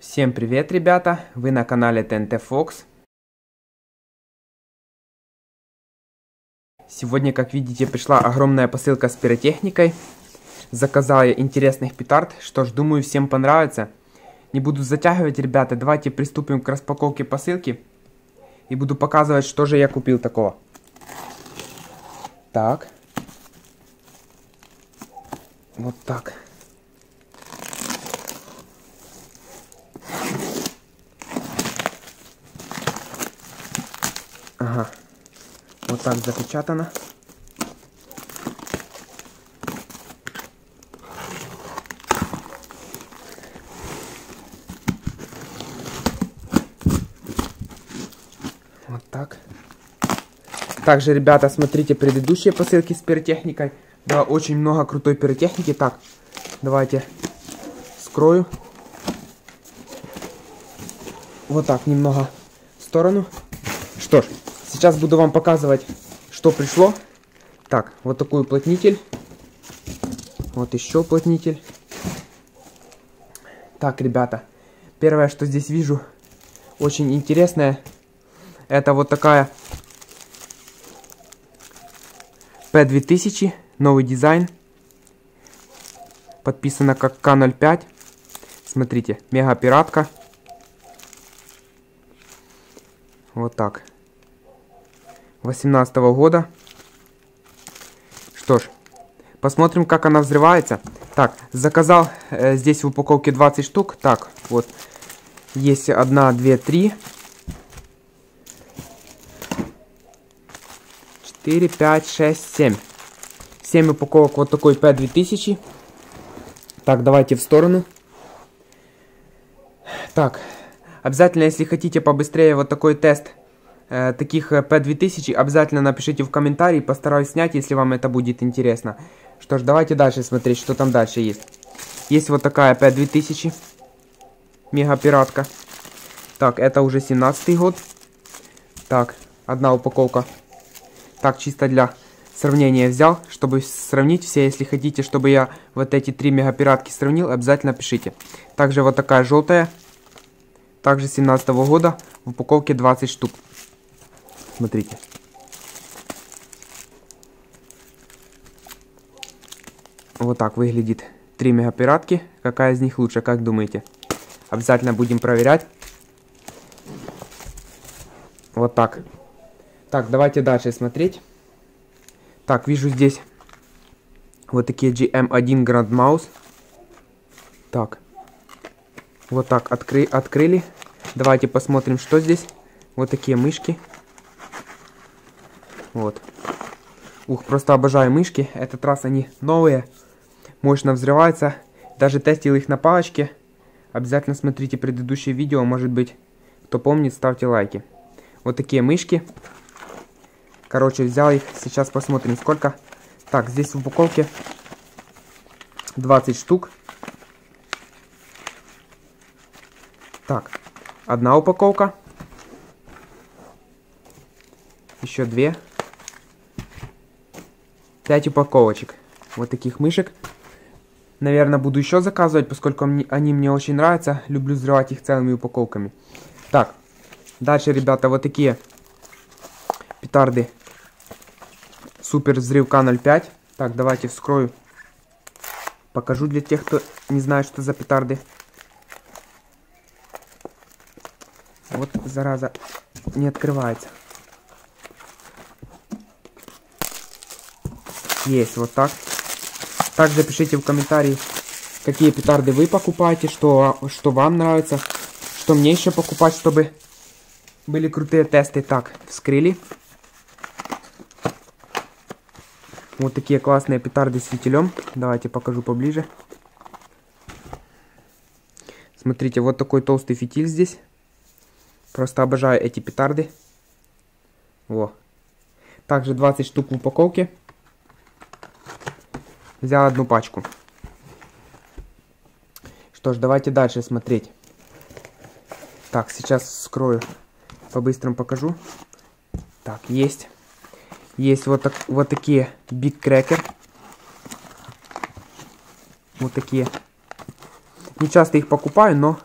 Всем привет, ребята! Вы на канале TNT Fox. Сегодня, как видите, пришла огромная посылка с пиротехникой. Заказал я интересных петард, что ж, думаю, всем понравится. Не буду затягивать, ребята, давайте приступим к распаковке посылки. И буду показывать, что же я купил такого. Так. Вот так. Ага. Вот так запечатано. Вот так. Также, ребята, смотрите предыдущие посылки с пиротехникой. Да, очень много крутой пиротехники. Так, давайте скрою. Вот так, немного в сторону. Что ж, сейчас буду вам показывать, что пришло. Так, вот такой уплотнитель. Вот еще уплотнитель. Так, ребята, первое, что здесь вижу, очень интересное, это вот такая P2000, новый дизайн. Подписано как К05. Смотрите, мега пиратка. Вот так. 18 -го года. Что ж, посмотрим, как она взрывается. Так, заказал э, здесь в упаковке 20 штук. Так, вот. Есть одна, две, три. 4, 5, 6, 7. 7 упаковок вот такой P2000. Так, давайте в сторону. Так, обязательно, если хотите побыстрее вот такой тест таких P2000, обязательно напишите в комментарии, постараюсь снять, если вам это будет интересно. Что ж, давайте дальше смотреть, что там дальше есть. Есть вот такая P2000, мега пиратка. Так, это уже 17 год. Так, одна упаковка. Так, чисто для сравнения взял, чтобы сравнить все. Если хотите, чтобы я вот эти три мегапиратки сравнил, обязательно пишите. Также вот такая желтая. Также 17 -го года. В упаковке 20 штук. Смотрите. Вот так выглядит 3 мегапиратки. Какая из них лучше, как думаете? Обязательно будем проверять. Вот так. Так, давайте дальше смотреть. Так, вижу здесь вот такие GM1 Grand Mouse. Так. Вот так откры открыли. Давайте посмотрим, что здесь. Вот такие мышки. Вот. Ух, просто обожаю мышки. Этот раз они новые. Мощно взрываются. Даже тестил их на палочке. Обязательно смотрите предыдущее видео. Может быть, кто помнит, ставьте лайки. Вот такие мышки. Короче, взял их. Сейчас посмотрим, сколько. Так, здесь в упаковке 20 штук. Так, одна упаковка. Еще две. Пять упаковочек. Вот таких мышек. Наверное, буду еще заказывать, поскольку они мне очень нравятся. Люблю взрывать их целыми упаковками. Так, дальше, ребята, вот такие петарды. Супер взрыв К-05. Так, давайте вскрою. Покажу для тех, кто не знает, что за петарды. Вот, зараза, не открывается. Есть, вот так. Также пишите в комментарии, какие петарды вы покупаете, что, что вам нравится, что мне еще покупать, чтобы были крутые тесты. Так, вскрыли. Вот такие классные петарды с фитилем. Давайте покажу поближе. Смотрите, вот такой толстый фитиль здесь. Просто обожаю эти петарды. Во. Также 20 штук в упаковке. Взял одну пачку. Что ж, давайте дальше смотреть. Так, сейчас скрою. По-быстрому покажу. Так, есть. Есть вот, так, вот такие Big Cracker. Вот такие. Не часто их покупаю, но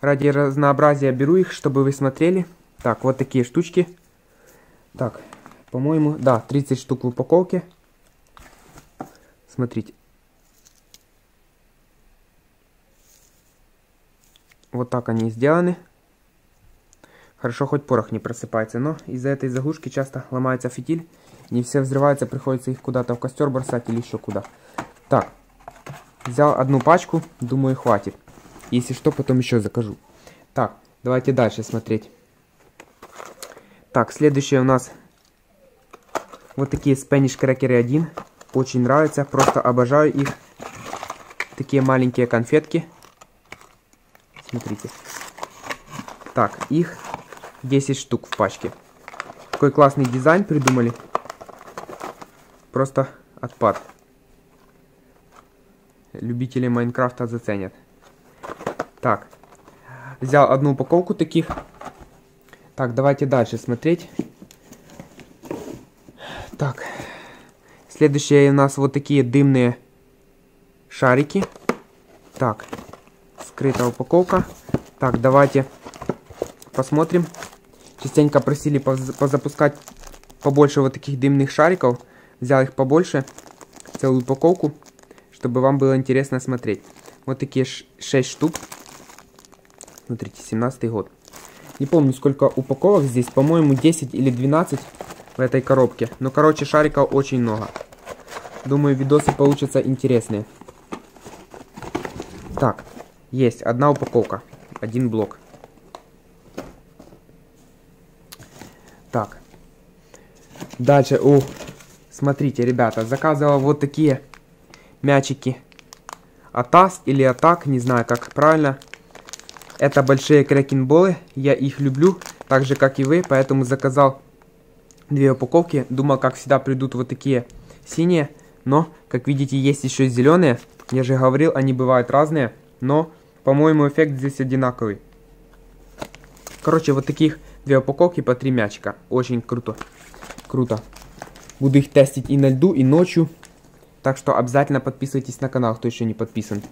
ради разнообразия беру их, чтобы вы смотрели. Так, вот такие штучки. Так, по-моему, да, 30 штук в упаковке. Смотрите. Вот так они сделаны. Хорошо, хоть порох не просыпается, но из-за этой заглушки часто ломается фитиль. Не все взрываются, приходится их куда-то в костер бросать или еще куда. Так, взял одну пачку, думаю, хватит. Если что, потом еще закажу. Так, давайте дальше смотреть. Так, следующее у нас вот такие Spanish Cracker 1. Очень нравятся, просто обожаю их. Такие маленькие конфетки. Смотрите. Так, их 10 штук в пачке. Какой классный дизайн придумали. Просто отпад. Любители Майнкрафта заценят. Так. Взял одну упаковку таких. Так, давайте дальше смотреть. Следующие у нас вот такие дымные шарики. Так. Скрытая упаковка. Так, давайте посмотрим. Частенько просили позапускать побольше вот таких дымных шариков. Взял их побольше, целую упаковку, чтобы вам было интересно смотреть. Вот такие 6 штук. Смотрите, 17 год. Не помню, сколько упаковок здесь. По-моему, 10 или 12 в этой коробке. Но, короче, шариков очень много. Думаю, видосы получатся интересные. Так, есть одна упаковка. Один блок. Так. Дальше, о, смотрите, ребята, заказывал вот такие мячики. Атас или Атак, не знаю, как правильно. Это большие крекинболы, я их люблю, так же, как и вы, поэтому заказал две упаковки. Думал, как всегда, придут вот такие синие, но, как видите, есть еще зеленые. Я же говорил, они бывают разные, но, по-моему, эффект здесь одинаковый. Короче, вот таких Две упаковки по три мячика. Очень круто. Круто. Буду их тестить и на льду, и ночью. Так что обязательно подписывайтесь на канал, кто еще не подписан.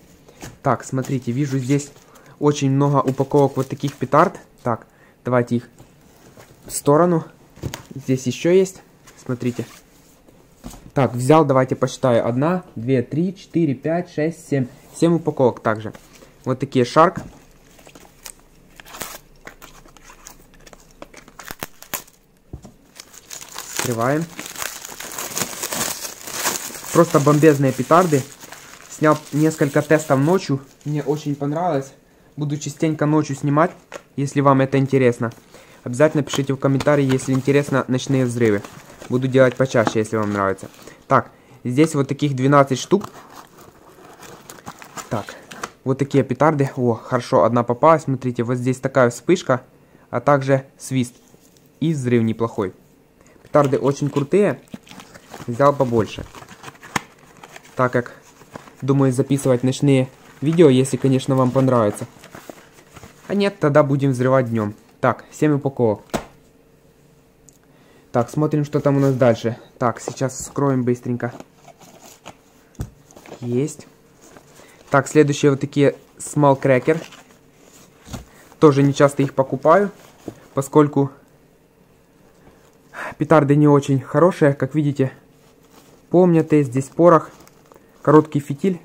Так, смотрите, вижу здесь очень много упаковок вот таких петард. Так, давайте их в сторону. Здесь еще есть. Смотрите. Так, взял, давайте посчитаю. Одна, две, три, четыре, пять, шесть, семь. Семь упаковок также. Вот такие шарк. Открываем. Просто бомбезные петарды. Снял несколько тестов ночью. Мне очень понравилось. Буду частенько ночью снимать, если вам это интересно. Обязательно пишите в комментарии, если интересно, ночные взрывы. Буду делать почаще, если вам нравится. Так, здесь вот таких 12 штук. Так, вот такие петарды. О, хорошо, одна попалась. Смотрите, вот здесь такая вспышка, а также свист. И взрыв неплохой. Петарды очень крутые. Взял побольше. Так как думаю записывать ночные видео, если, конечно, вам понравится. А нет, тогда будем взрывать днем. Так, 7 упаковок. Так, смотрим, что там у нас дальше. Так, сейчас скроем быстренько. Есть. Так, следующие вот такие Small Cracker. Тоже не часто их покупаю, поскольку Петарды не очень хорошие, как видите. Помнятые, здесь порох. Короткий фитиль.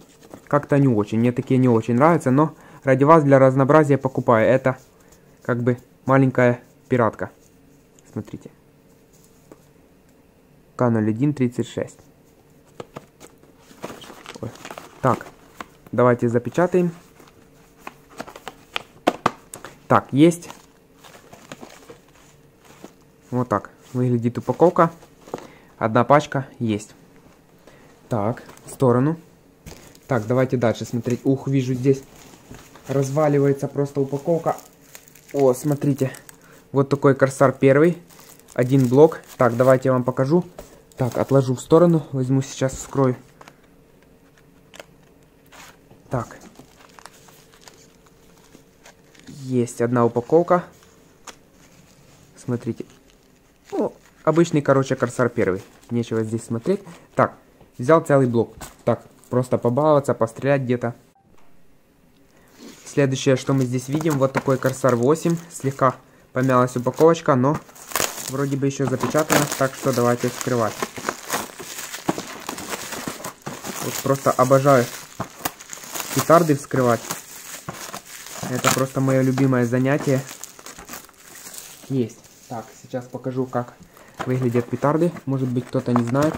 Как-то не очень. Мне такие не очень нравятся, но ради вас для разнообразия покупаю. Это как бы маленькая пиратка. Смотрите. К0136. Так, давайте запечатаем. Так, есть. Вот так выглядит упаковка. Одна пачка есть. Так, в сторону. Так, давайте дальше смотреть. Ух, вижу здесь разваливается просто упаковка. О, смотрите. Вот такой Корсар первый. Один блок. Так, давайте я вам покажу. Так, отложу в сторону. Возьму сейчас, вскрою. Так. Есть одна упаковка. Смотрите, ну, обычный, короче, Корсар первый. Нечего здесь смотреть. Так, взял целый блок. Так, просто побаловаться, пострелять где-то. Следующее, что мы здесь видим, вот такой Корсар 8. Слегка помялась упаковочка, но вроде бы еще запечатана, так что давайте вскрывать. Вот просто обожаю петарды вскрывать. Это просто мое любимое занятие. Есть. Так, сейчас покажу, как выглядят петарды. Может быть, кто-то не знает.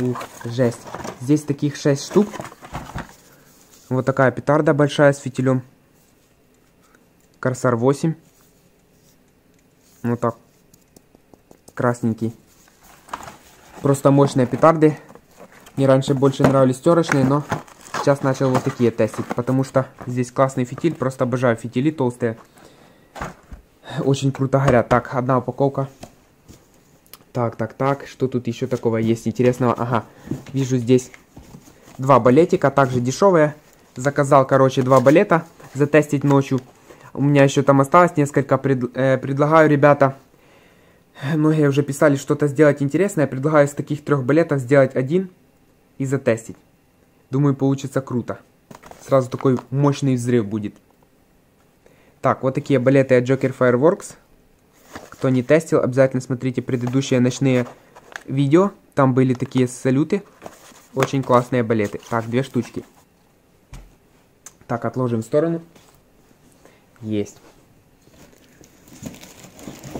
Ух, жесть. Здесь таких 6 штук. Вот такая петарда большая с фитилем. Корсар 8. Вот так. Красненький. Просто мощные петарды. Мне раньше больше нравились терочные, но сейчас начал вот такие тестить. Потому что здесь классный фитиль. Просто обожаю фитили толстые. Очень круто горят. Так, одна упаковка. Так, так, так. Что тут еще такого есть интересного? Ага, вижу здесь два балетика, также дешевые. Заказал, короче, два балета затестить ночью. У меня еще там осталось несколько. Пред, э, предлагаю, ребята, многие уже писали что-то сделать интересное. Предлагаю из таких трех балетов сделать один и затестить. Думаю, получится круто. Сразу такой мощный взрыв будет. Так, вот такие балеты от Joker Fireworks. Кто не тестил, обязательно смотрите предыдущие ночные видео. Там были такие салюты. Очень классные балеты. Так, две штучки. Так, отложим в сторону. Есть.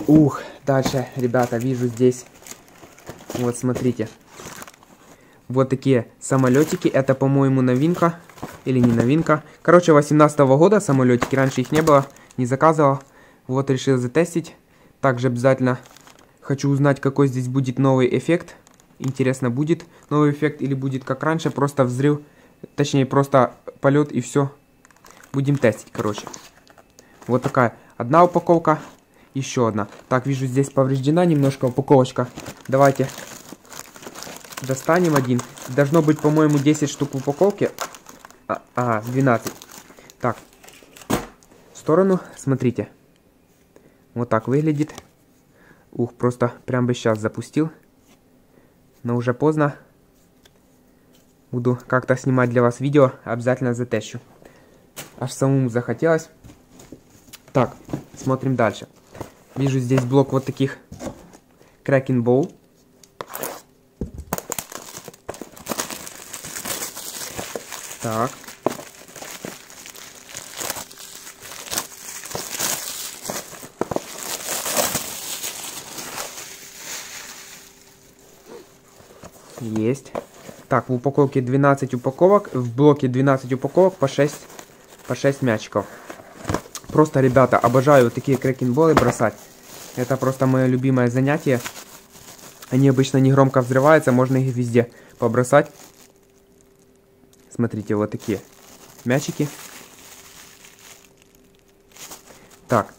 Ух, дальше, ребята, вижу здесь. Вот, смотрите. Вот такие самолетики. Это, по-моему, новинка. Или не новинка. Короче, 18 -го года самолетики. Раньше их не было. Не заказывал. Вот, решил затестить. Также обязательно хочу узнать, какой здесь будет новый эффект. Интересно, будет новый эффект или будет как раньше, просто взрыв. Точнее, просто полет и все. Будем тестить, короче. Вот такая одна упаковка. Еще одна. Так, вижу, здесь повреждена немножко упаковочка. Давайте достанем один. Должно быть, по-моему, 10 штук в упаковке. А, ага, 12. Так. В сторону, смотрите. Вот так выглядит. Ух, просто прям бы сейчас запустил. Но уже поздно. Буду как-то снимать для вас видео. Обязательно затещу. Аж самому захотелось. Так, смотрим дальше. Вижу здесь блок вот таких Kraken Bowl. Так. Есть. Так, в упаковке 12 упаковок. В блоке 12 упаковок по 6, по 6 мячиков. Просто, ребята, обожаю такие крекенболы бросать. Это просто мое любимое занятие. Они обычно не громко взрываются, можно их везде побросать. Смотрите, вот такие мячики. Так.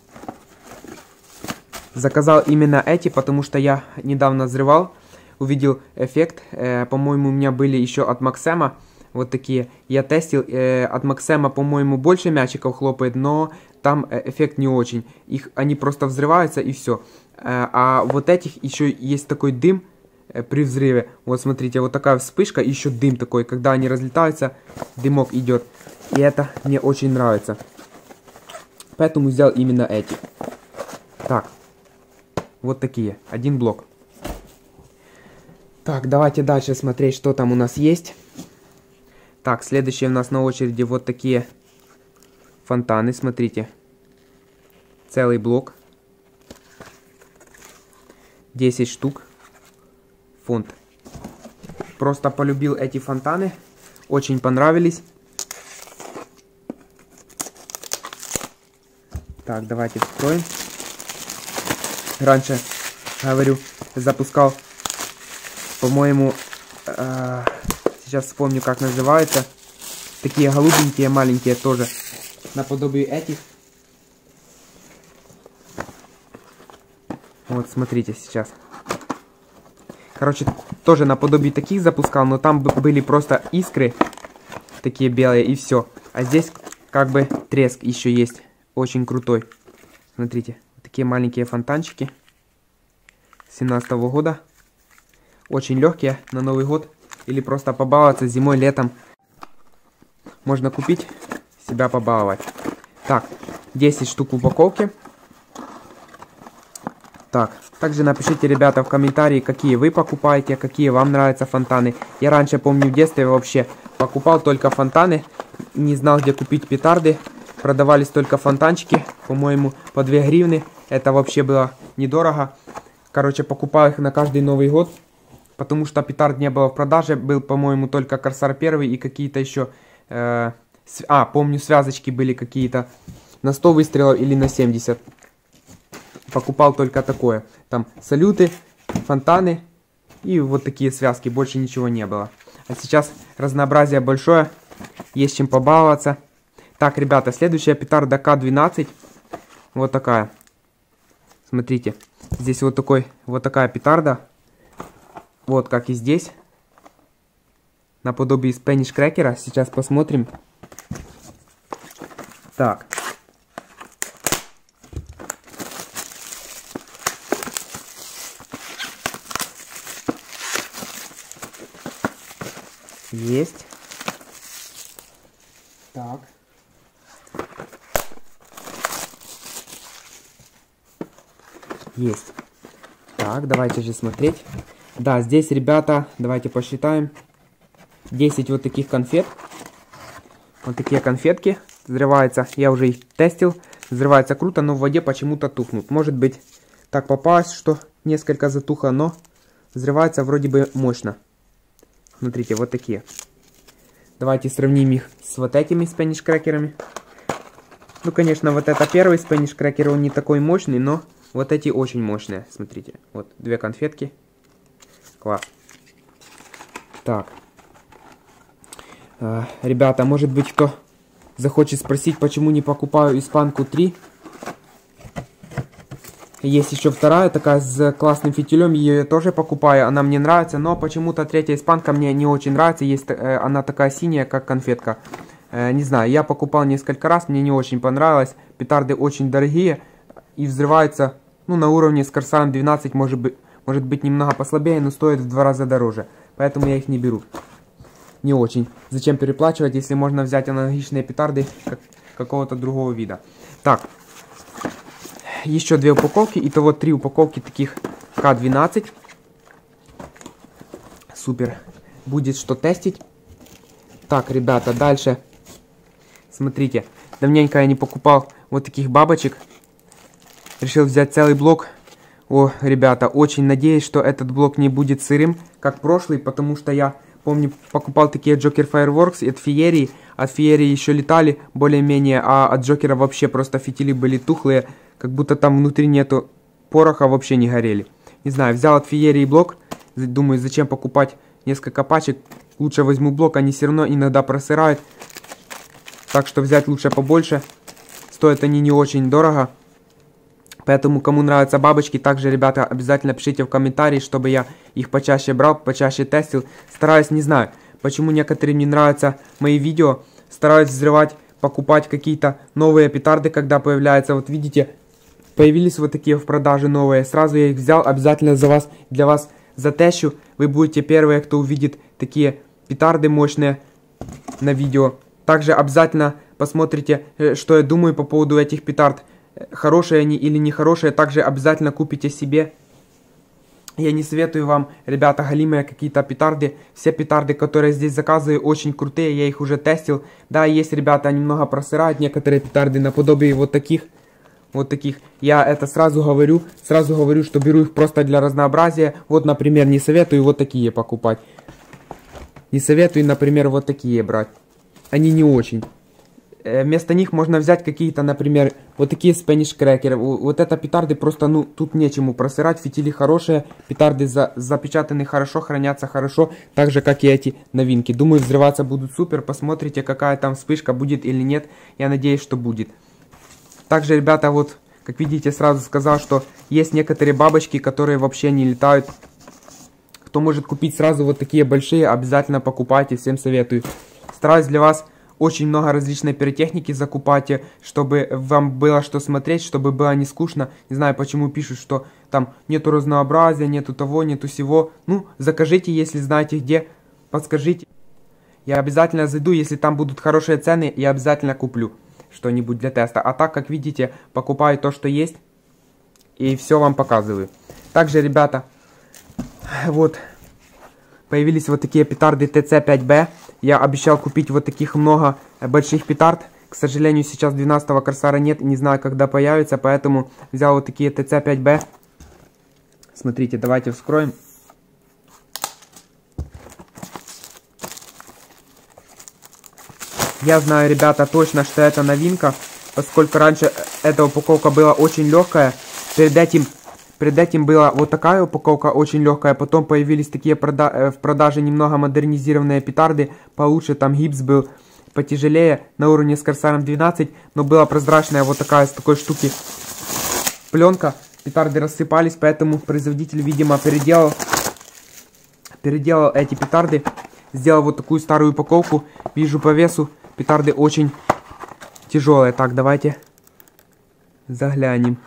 Заказал именно эти, потому что я недавно взрывал увидел эффект. Э, По-моему, у меня были еще от Максема вот такие. Я тестил, э, от Максема, по-моему, больше мячиков хлопает, но там э, эффект не очень. Их, они просто взрываются и все. Э, а вот этих еще есть такой дым при взрыве. Вот смотрите, вот такая вспышка, еще дым такой. Когда они разлетаются, дымок идет. И это мне очень нравится. Поэтому взял именно эти. Так. Вот такие. Один блок. Так, давайте дальше смотреть, что там у нас есть. Так, следующие у нас на очереди вот такие фонтаны, смотрите. Целый блок. 10 штук. Фунт. Просто полюбил эти фонтаны. Очень понравились. Так, давайте вскроем. Раньше, говорю, запускал по-моему, э, сейчас вспомню, как называется. Такие голубенькие, маленькие тоже. Наподобие этих. Вот, смотрите сейчас. Короче, тоже наподобие таких запускал, но там были просто искры. Такие белые, и все. А здесь как бы треск еще есть. Очень крутой. Смотрите, такие маленькие фонтанчики. 17 -го года. Очень легкие на Новый год. Или просто побаловаться зимой, летом. Можно купить себя побаловать. Так, 10 штук в упаковке. Так, также напишите, ребята, в комментарии, какие вы покупаете, какие вам нравятся фонтаны. Я раньше, помню, в детстве вообще покупал только фонтаны, не знал, где купить петарды. Продавались только фонтанчики, по-моему, по 2 гривны. Это вообще было недорого. Короче, покупал их на каждый Новый год, потому что петард не было в продаже. Был, по-моему, только Корсар 1 и какие-то еще... Э, а, помню, связочки были какие-то на 100 выстрелов или на 70. Покупал только такое. Там салюты, фонтаны и вот такие связки. Больше ничего не было. А сейчас разнообразие большое. Есть чем побаловаться. Так, ребята, следующая петарда К-12. Вот такая. Смотрите. Здесь вот такой, вот такая петарда. Вот как и здесь. Наподобие Спэниш крекера. Сейчас посмотрим. Так. Есть. Так. Есть. Так, давайте же смотреть. Да, здесь, ребята, давайте посчитаем. 10 вот таких конфет. Вот такие конфетки. Взрывается, я уже их тестил. Взрывается круто, но в воде почему-то тухнут. Может быть, так попалось, что несколько затухло, но взрывается вроде бы мощно. Смотрите, вот такие. Давайте сравним их с вот этими спэниш крекерами. Ну, конечно, вот это первый спэниш крекер, он не такой мощный, но вот эти очень мощные. Смотрите, вот две конфетки. Класс. Так. Э, ребята, может быть, кто захочет спросить, почему не покупаю испанку 3. Есть еще вторая такая с классным фитилем, ее тоже покупаю, она мне нравится, но почему-то третья испанка мне не очень нравится, есть э, она такая синяя, как конфетка. Э, не знаю, я покупал несколько раз, мне не очень понравилось, петарды очень дорогие и взрываются, ну, на уровне с Корсаром 12, может быть, может быть немного послабее, но стоит в два раза дороже, поэтому я их не беру не очень. Зачем переплачивать, если можно взять аналогичные петарды как, какого-то другого вида. Так, еще две упаковки. Итого три упаковки таких К12. Супер. Будет что тестить. Так, ребята, дальше. Смотрите, давненько я не покупал вот таких бабочек. Решил взять целый блок. О, ребята, очень надеюсь, что этот блок не будет сырым, как прошлый, потому что я Помню, покупал такие Joker Fireworks от Фиерии. От Фиерии еще летали более-менее, а от Джокера вообще просто фитили были тухлые. Как будто там внутри нету пороха, вообще не горели. Не знаю, взял от Фиерии блок. Думаю, зачем покупать несколько пачек. Лучше возьму блок, они все равно иногда просырают. Так что взять лучше побольше. Стоят они не очень дорого. Поэтому, кому нравятся бабочки, также, ребята, обязательно пишите в комментарии, чтобы я их почаще брал, почаще тестил. Стараюсь, не знаю, почему некоторым не нравятся мои видео. Стараюсь взрывать, покупать какие-то новые петарды, когда появляются. Вот видите, появились вот такие в продаже новые. Сразу я их взял, обязательно за вас, для вас затещу. Вы будете первые, кто увидит такие петарды мощные на видео. Также обязательно посмотрите, э, что я думаю по поводу этих петард хорошие они или нехорошие, также обязательно купите себе. Я не советую вам, ребята, галимые какие-то петарды. Все петарды, которые здесь заказываю, очень крутые, я их уже тестил. Да, есть, ребята, немного просырают некоторые петарды наподобие вот таких. Вот таких. Я это сразу говорю, сразу говорю, что беру их просто для разнообразия. Вот, например, не советую вот такие покупать. Не советую, например, вот такие брать. Они не очень. Э, вместо них можно взять какие-то, например, вот такие Spanish Cracker. Вот это петарды просто, ну, тут нечему просырать. Фитили хорошие, петарды за, запечатаны хорошо, хранятся хорошо. Так же, как и эти новинки. Думаю, взрываться будут супер. Посмотрите, какая там вспышка будет или нет. Я надеюсь, что будет. Также, ребята, вот, как видите, сразу сказал, что есть некоторые бабочки, которые вообще не летают. Кто может купить сразу вот такие большие, обязательно покупайте, всем советую. Стараюсь для вас очень много различной пиротехники закупайте, чтобы вам было что смотреть, чтобы было не скучно. Не знаю, почему пишут, что там нету разнообразия, нету того, нету всего. Ну, закажите, если знаете где, подскажите. Я обязательно зайду, если там будут хорошие цены, я обязательно куплю что-нибудь для теста. А так, как видите, покупаю то, что есть, и все вам показываю. Также, ребята, вот, появились вот такие петарды ТЦ-5Б. Я обещал купить вот таких много больших петард. К сожалению, сейчас 12-го Корсара нет, не знаю, когда появится, поэтому взял вот такие ТЦ-5Б. Смотрите, давайте вскроем. Я знаю, ребята, точно, что это новинка, поскольку раньше эта упаковка была очень легкая. Перед этим, перед этим была вот такая упаковка очень легкая, потом появились такие прода э, в продаже немного модернизированные петарды, получше, там гипс был потяжелее, на уровне с Корсаром 12, но была прозрачная вот такая, с такой штуки пленка. Петарды рассыпались, поэтому производитель, видимо, переделал, переделал эти петарды, сделал вот такую старую упаковку, вижу по весу Петарды очень тяжелые. Так, давайте заглянем.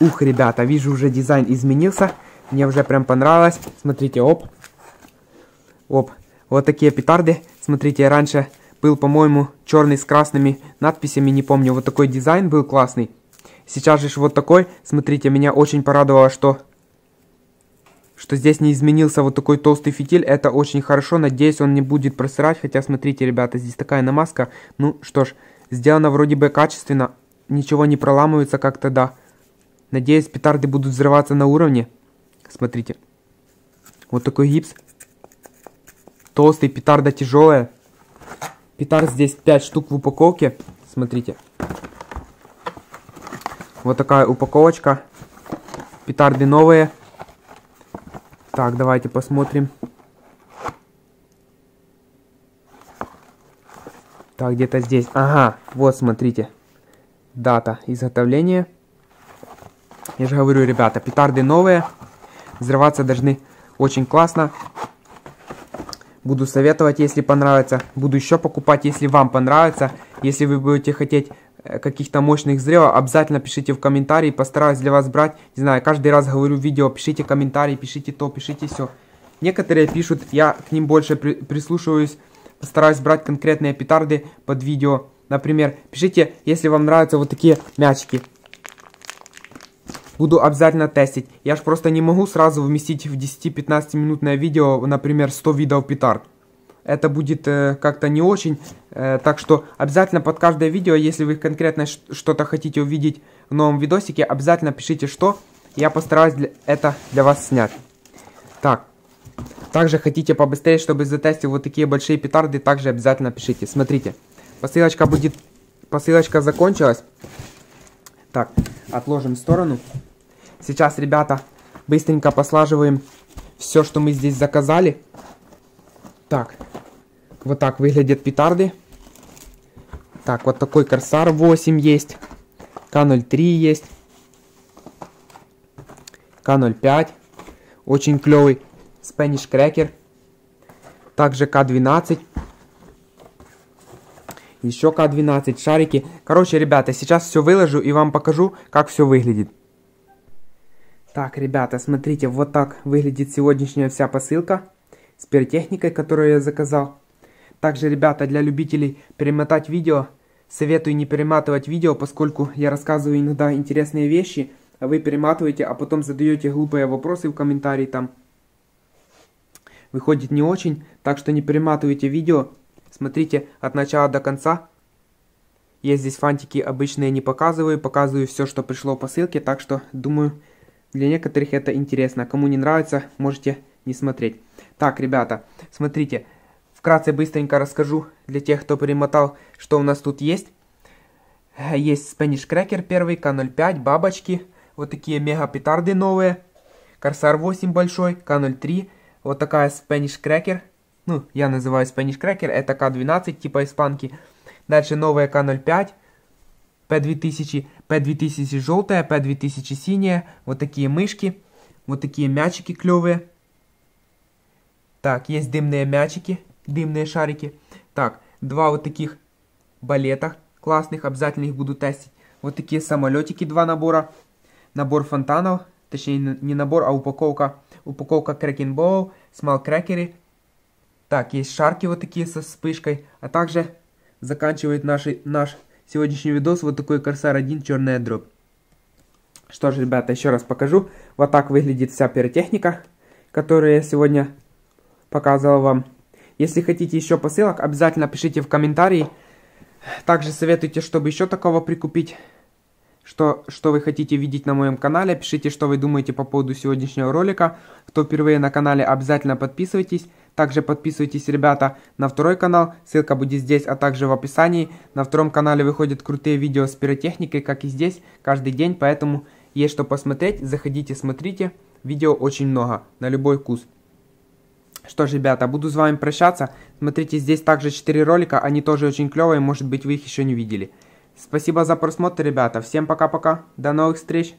Ух, ребята, вижу уже дизайн изменился. Мне уже прям понравилось. Смотрите, оп. Оп. Вот такие петарды. Смотрите, раньше был, по-моему, черный с красными надписями. Не помню, вот такой дизайн был классный. Сейчас же вот такой. Смотрите, меня очень порадовало, что что здесь не изменился вот такой толстый фитиль. Это очень хорошо. Надеюсь, он не будет просырать. Хотя, смотрите, ребята, здесь такая намазка. Ну, что ж, сделано вроде бы качественно. Ничего не проламывается как-то, да. Надеюсь, петарды будут взрываться на уровне. Смотрите. Вот такой гипс. Толстый, петарда тяжелая. Петард здесь 5 штук в упаковке. Смотрите. Вот такая упаковочка. Петарды новые. Так, давайте посмотрим. Так, где-то здесь. Ага, вот, смотрите. Дата изготовления. Я же говорю, ребята, петарды новые. Взрываться должны очень классно. Буду советовать, если понравится. Буду еще покупать, если вам понравится. Если вы будете хотеть Э, каких-то мощных взрывов, обязательно пишите в комментарии, постараюсь для вас брать. Не знаю, каждый раз говорю в видео, пишите комментарии, пишите то, пишите все. Некоторые пишут, я к ним больше при прислушиваюсь, постараюсь брать конкретные петарды под видео. Например, пишите, если вам нравятся вот такие мячики. Буду обязательно тестить. Я ж просто не могу сразу вместить в 10-15 минутное видео, например, 100 видов петард это будет э, как-то не очень. Э, так что обязательно под каждое видео, если вы конкретно что-то хотите увидеть в новом видосике, обязательно пишите что. Я постараюсь для, это для вас снять. Так. Также хотите побыстрее, чтобы затестить вот такие большие петарды, также обязательно пишите. Смотрите. Посылочка будет... Посылочка закончилась. Так, отложим в сторону. Сейчас, ребята, быстренько послаживаем все, что мы здесь заказали. Так, вот так выглядят петарды. Так, вот такой Корсар 8 есть. К-03 есть. К-05. Очень клевый. Spanish Cracker. Также К-12. Еще К-12 шарики. Короче, ребята, сейчас все выложу и вам покажу, как все выглядит. Так, ребята, смотрите, вот так выглядит сегодняшняя вся посылка с пиротехникой, которую я заказал. Также, ребята, для любителей перемотать видео, советую не перематывать видео, поскольку я рассказываю иногда интересные вещи, а вы перематываете, а потом задаете глупые вопросы в комментарии там. Выходит не очень, так что не перематывайте видео, смотрите от начала до конца. Я здесь фантики обычные не показываю, показываю все, что пришло по ссылке, так что думаю, для некоторых это интересно. Кому не нравится, можете не смотреть. Так, ребята, смотрите, Вкратце быстренько расскажу для тех, кто перемотал, что у нас тут есть. Есть Spanish Cracker первый, К-05, бабочки, вот такие мега петарды новые. Корсар 8 большой, К-03, вот такая Spanish Cracker. Ну, я называю Spanish Cracker, это К-12 типа испанки. Дальше новая К-05, П-2000, П-2000 желтая, П-2000 синяя. Вот такие мышки, вот такие мячики клевые. Так, есть дымные мячики дымные шарики. Так, два вот таких балета классных, обязательно их буду тестить. Вот такие самолетики, два набора. Набор фонтанов, точнее не набор, а упаковка. Упаковка Small Crackers. Так, есть шарики вот такие со вспышкой. А также заканчивает наш, наш сегодняшний видос вот такой Корсар 1 черная дробь. Что ж, ребята, еще раз покажу. Вот так выглядит вся пиротехника, которую я сегодня показывал вам. Если хотите еще посылок, обязательно пишите в комментарии. Также советуйте, чтобы еще такого прикупить. Что, что вы хотите видеть на моем канале. Пишите, что вы думаете по поводу сегодняшнего ролика. Кто впервые на канале, обязательно подписывайтесь. Также подписывайтесь, ребята, на второй канал. Ссылка будет здесь, а также в описании. На втором канале выходят крутые видео с пиротехникой, как и здесь, каждый день. Поэтому есть что посмотреть. Заходите, смотрите. Видео очень много, на любой вкус. Что ж, ребята, буду с вами прощаться. Смотрите, здесь также 4 ролика, они тоже очень клевые, может быть вы их еще не видели. Спасибо за просмотр, ребята. Всем пока-пока. До новых встреч.